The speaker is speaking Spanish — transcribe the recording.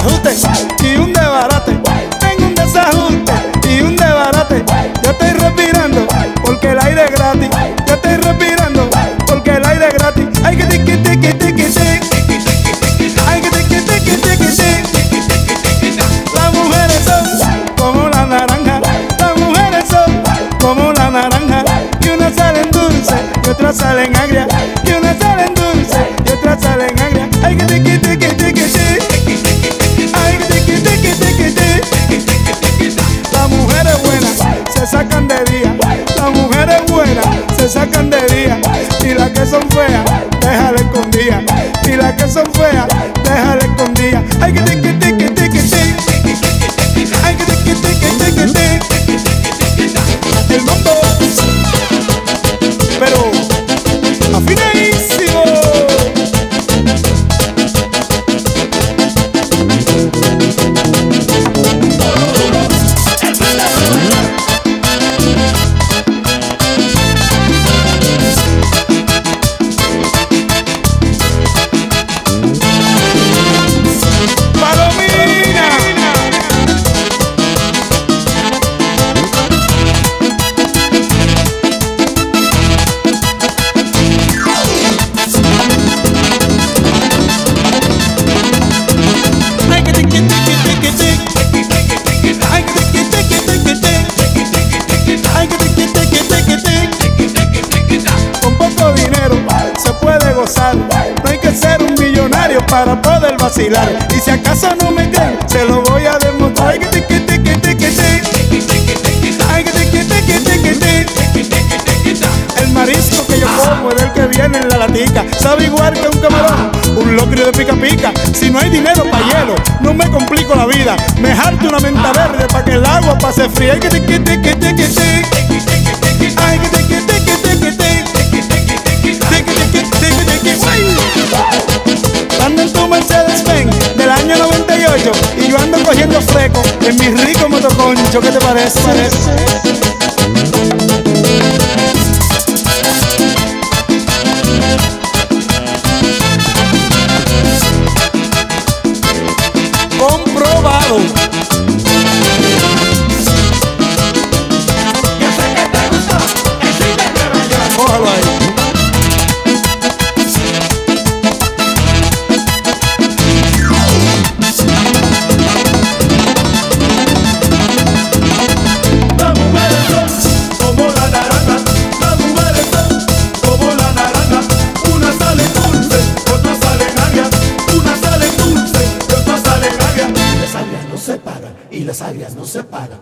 desajuste y un desbarate. Tengo un desajuste y un desbarate. Yo estoy respirando porque el aire es gratis. Yo estoy respirando porque el aire es gratis. Hay que tiqui tiqui tiqui tiqui. Hay que tiqui tiqui tiqui tiqui. Las mujeres son como la naranja. Las mujeres son como la naranja. Y unas salen dulces y otras salen agrias. Y las que son feas, No hay que ser un millonario para poder vacilar. Y si acaso no me creen, se lo voy a demostrar. Ay, que te, que te, que te. Ay, que te. El marisco que yo como es el que viene en la latica. Sabe igual que un camarón, un locrio de pica pica. Si no hay dinero para hielo, no me complico la vida. Me jarte una menta verde para que el agua pase fría. Que te, que que te, que. Mi rico motoconcho. ¿Qué te parece? Comprobado. Cójalo ahí. áreas não separam.